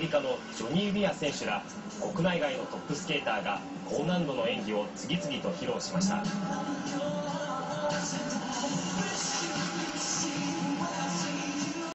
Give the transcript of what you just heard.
アメリカのジョニー・ウィア選手ら国内外のトップスケーターが高難度の演技を次々と披露しました。